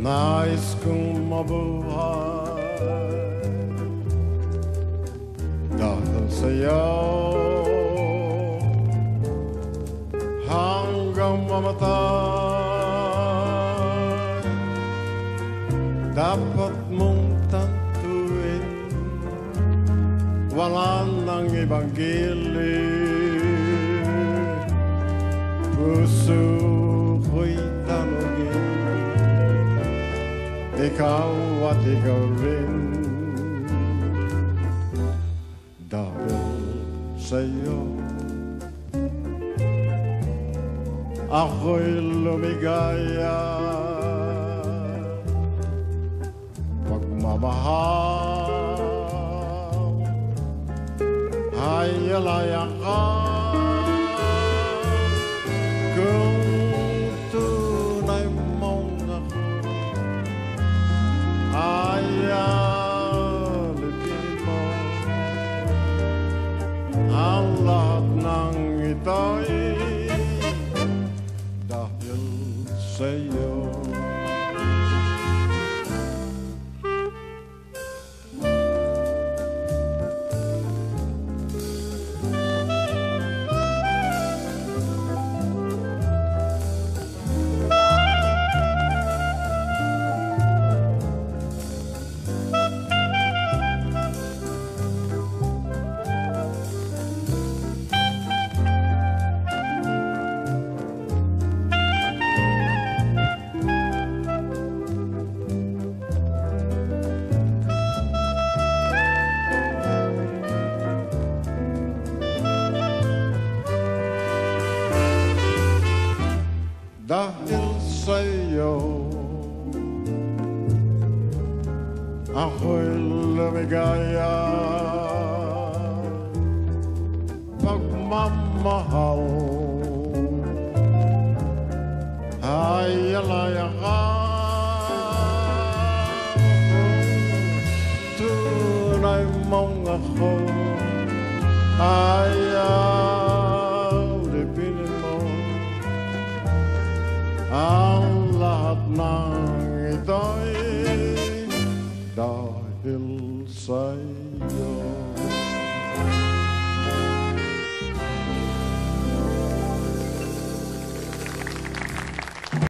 Nais kong mabuhay Sa'yo Hanggang mamatay Dapat mong tantuin Wala nang ibang gilid eh. Puso ko'y tanongin Ikaw at ikaw rin Dahil sa'yo Ako'y lumigaya Pagmamahal Ay alaya ka yeah. Sa'yo dahil sa'yo Ako'y lumigaya Pagmamahal alaya ka Tunay mong ako Ay ang lahat ng ito'y dahil sa'yo.